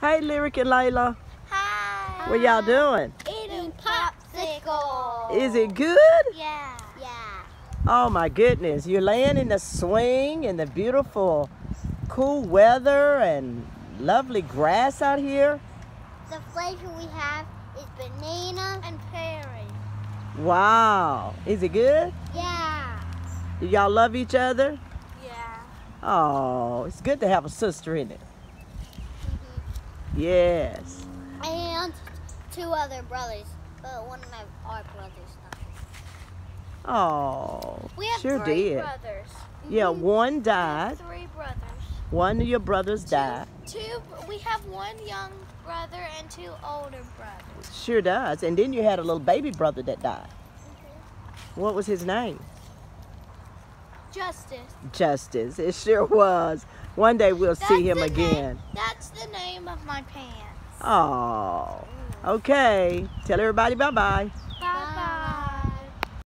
Hey, Lyric and Layla. Hi. What y'all doing? Eating popsicles. Is it good? Yeah. Yeah. Oh my goodness. You're laying in the swing in the beautiful cool weather and lovely grass out here. The flavor we have is banana and berry. Wow. Is it good? Yeah. Do y'all love each other? Yeah. Oh, it's good to have a sister in it. Yes. And two other brothers, but one of my our brothers died. Oh, We have sure three did. brothers. Yeah, Mhm. one died. Three brothers. One of your brothers died. Two. We have one young brother and two older brothers. Sure does. And then you had a little baby brother that died. What was his name? Justice. Justice. It sure was. One day we'll see him again. Name, that's the name of my pants. Oh. Okay. Tell everybody bye bye.